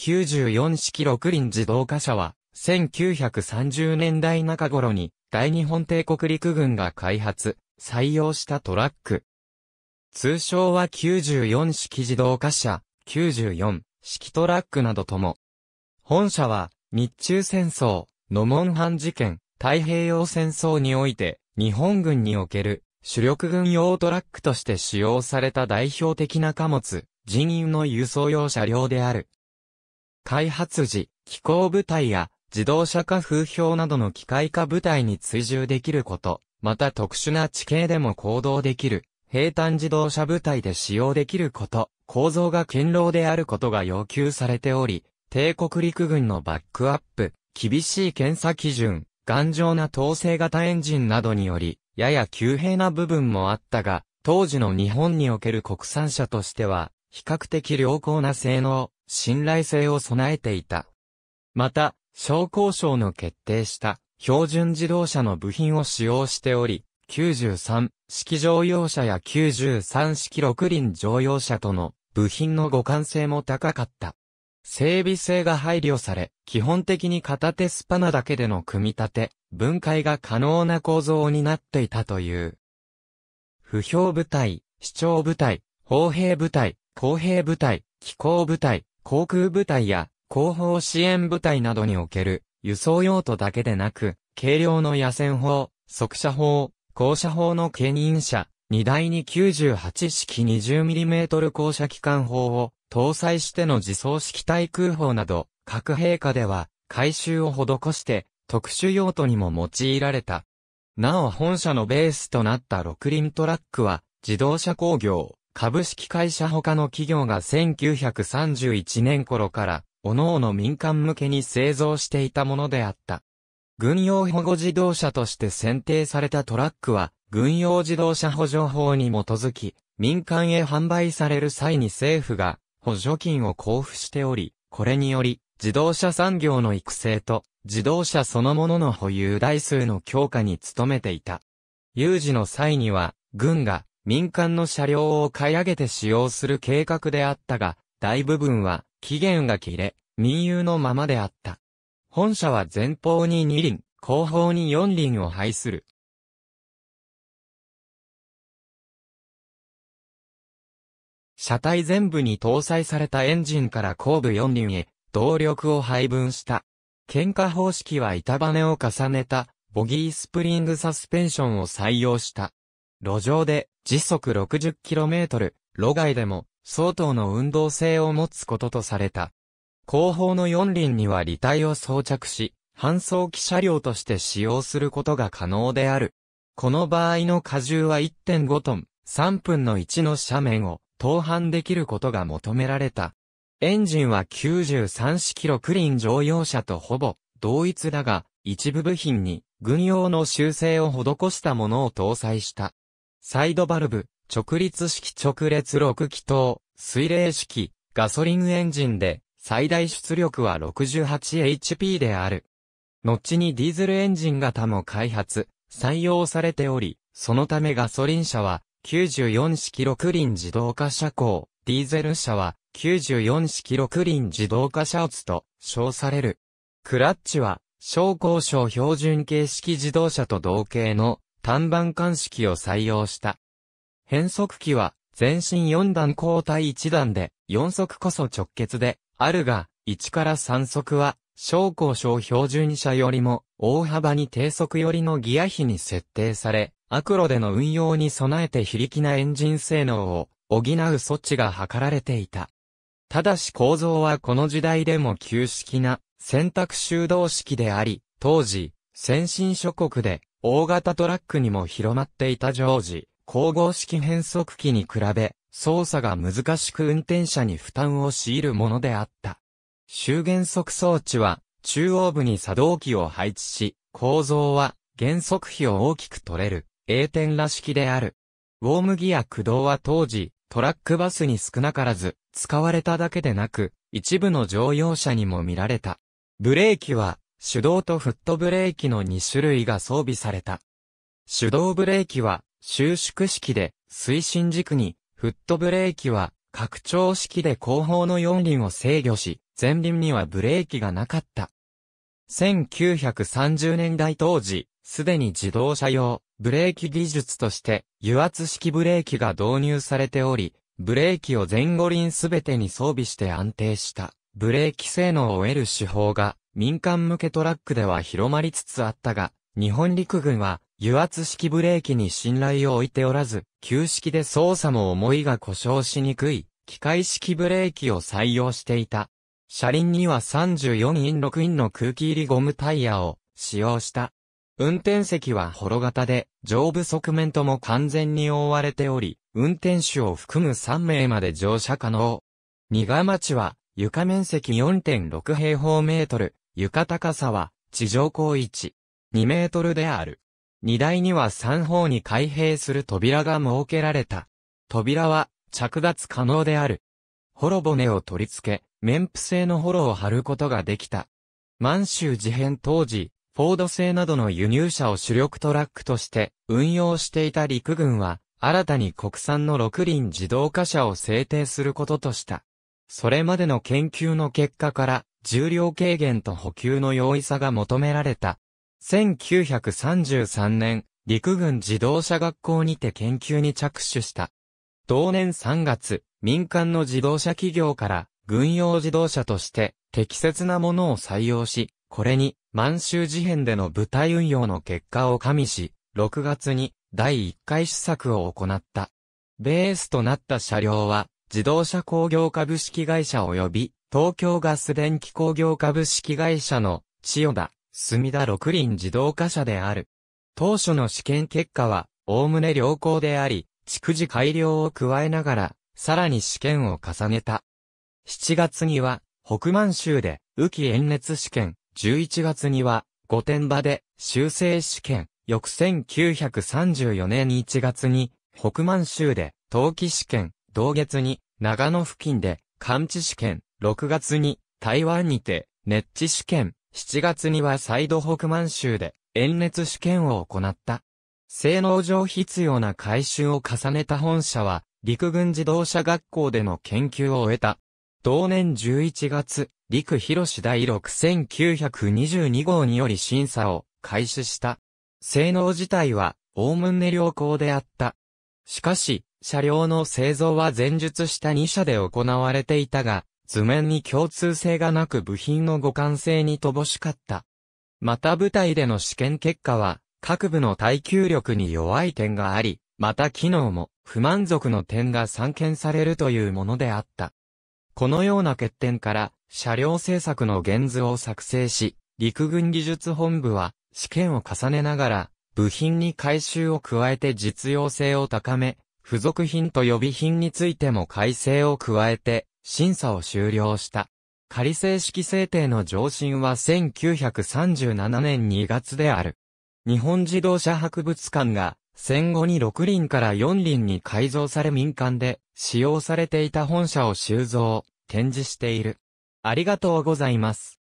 94式六輪自動化車は、1930年代中頃に、大日本帝国陸軍が開発、採用したトラック。通称は94式自動化車、94式トラックなどとも。本社は、日中戦争、ノモンハン事件、太平洋戦争において、日本軍における主力軍用トラックとして使用された代表的な貨物、人員の輸送用車両である。開発時、機構部隊や自動車化風評などの機械化部隊に追従できること、また特殊な地形でも行動できる、平坦自動車部隊で使用できること、構造が堅牢であることが要求されており、帝国陸軍のバックアップ、厳しい検査基準、頑丈な統制型エンジンなどにより、やや急平な部分もあったが、当時の日本における国産車としては、比較的良好な性能、信頼性を備えていた。また、商工省の決定した標準自動車の部品を使用しており、93式乗用車や93式六輪乗用車との部品の互換性も高かった。整備性が配慮され、基本的に片手スパナだけでの組み立て、分解が可能な構造になっていたという。不評部隊、視聴部隊、砲兵部隊、公兵部隊、機構部隊、航空部隊や後方支援部隊などにおける輸送用途だけでなく、軽量の野戦砲、速射砲、高射砲の牽引車、荷台に98式 20mm 高射機関砲を搭載しての自走式対空砲など、各陛下では回収を施して特殊用途にも用いられた。なお本社のベースとなった六輪トラックは自動車工業、株式会社他の企業が1931年頃から各々民間向けに製造していたものであった。軍用保護自動車として選定されたトラックは、軍用自動車補助法に基づき、民間へ販売される際に政府が補助金を交付しており、これにより、自動車産業の育成と、自動車そのものの保有台数の強化に努めていた。有事の際には、軍が民間の車両を買い上げて使用する計画であったが、大部分は期限が切れ、民有のままであった。本社は前方に2輪、後方に4輪を配する。車体全部に搭載されたエンジンから後部4輪へ動力を配分した。喧嘩方式は板バネを重ねたボギースプリングサスペンションを採用した。路上で時速 60km、路外でも相当の運動性を持つこととされた。後方の四輪には履帯を装着し、搬送機車両として使用することが可能である。この場合の荷重は1.5トン、3分の1の斜面を登板できることが求められた。エンジンは93式6輪乗用車とほぼ同一だが、一部部品に軍用の修正を施したものを搭載した。サイドバルブ、直立式直列6気筒、水冷式、ガソリンエンジンで、最大出力は 68HP である。後にディーゼルエンジン型も開発、採用されており、そのためガソリン車は94式6輪自動化車高、ディーゼル車は94式6輪自動化車オツと称される。クラッチは、小高省標準形式自動車と同型の単板管式を採用した。変速機は、全身4段交代1段で、4速こそ直結で、あるが、1から3速は、小高小標準車よりも、大幅に低速寄りのギア比に設定され、アクロでの運用に備えて非力なエンジン性能を補う措置が図られていた。ただし構造はこの時代でも旧式な選択修道式であり、当時、先進諸国で大型トラックにも広まっていた常時、光合式変速機に比べ、操作が難しく運転者に負担を強いるものであった。周減速装置は、中央部に作動機を配置し、構造は、減速比を大きく取れる、A 点ら式である。ウォームギア駆動は当時、トラックバスに少なからず、使われただけでなく、一部の乗用車にも見られた。ブレーキは、手動とフットブレーキの2種類が装備された。手動ブレーキは収縮式で推進軸に、フットブレーキは拡張式で後方の4輪を制御し、前輪にはブレーキがなかった。1930年代当時、すでに自動車用、ブレーキ技術として、油圧式ブレーキが導入されており、ブレーキを前後輪すべてに装備して安定した、ブレーキ性能を得る手法が、民間向けトラックでは広まりつつあったが、日本陸軍は、油圧式ブレーキに信頼を置いておらず、旧式で操作も思いが故障しにくい、機械式ブレーキを採用していた。車輪には34イン6インの空気入りゴムタイヤを使用した。運転席はホロ型で、上部側面とも完全に覆われており、運転手を含む3名まで乗車可能。二賀町は、床面積4.6平方メートル、床高さは、地上高1、2メートルである。荷台には3方に開閉する扉が設けられた。扉は、着脱可能である。ホロ骨を取り付け、綿布製のホロを貼ることができた。満州事変当時、フォード製などの輸入車を主力トラックとして運用していた陸軍は、新たに国産の六輪自動化車を制定することとした。それまでの研究の結果から、重量軽減と補給の容易さが求められた。1933年、陸軍自動車学校にて研究に着手した。同年3月、民間の自動車企業から軍用自動車として適切なものを採用し、これに満州事変での部隊運用の結果を加味し、6月に第1回試作を行った。ベースとなった車両は自動車工業株式会社及び東京ガス電気工業株式会社の千代田、墨田六輪自動化車である。当初の試験結果は、おおむね良好であり、逐次改良を加えながら、さらに試験を重ねた。7月には、北満州で、雨季遠熱試験、11月には、御殿場で、修正試験、翌1934年1月に、北満州で、冬季試験、同月に、長野付近で、感知試験、6月に、台湾にて、熱地試験、7月には再度北満州で、遠熱試験を行った。性能上必要な改修を重ねた本社は、陸軍自動車学校での研究を終えた。同年11月、陸広市第6922号により審査を開始した。性能自体は、大ね良好であった。しかし、車両の製造は前述した2社で行われていたが、図面に共通性がなく部品の互換性に乏しかった。また部隊での試験結果は、各部の耐久力に弱い点があり、また機能も不満足の点が散見されるというものであった。このような欠点から、車両製作の原図を作成し、陸軍技術本部は試験を重ねながら、部品に改修を加えて実用性を高め、付属品と予備品についても改正を加えて、審査を終了した。仮正式制定の上申は1937年2月である。日本自動車博物館が戦後に6輪から4輪に改造され民間で使用されていた本社を収蔵、展示している。ありがとうございます。